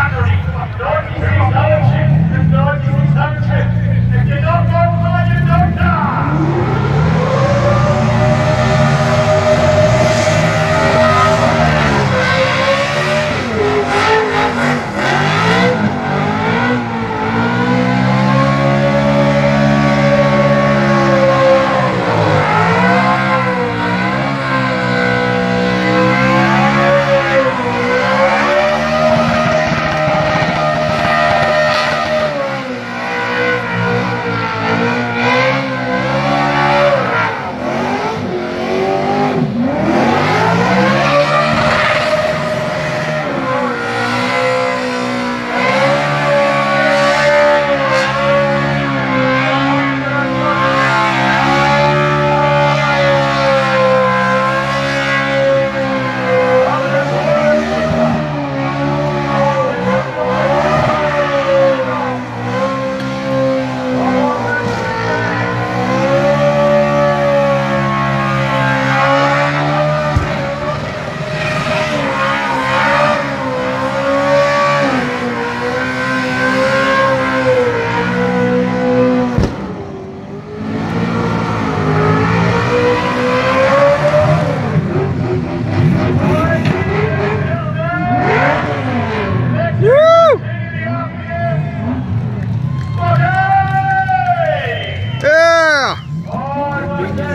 Haggerty.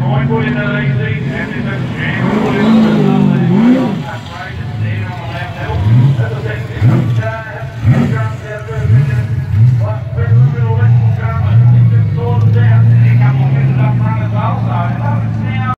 Going with the ladies and in the chamber.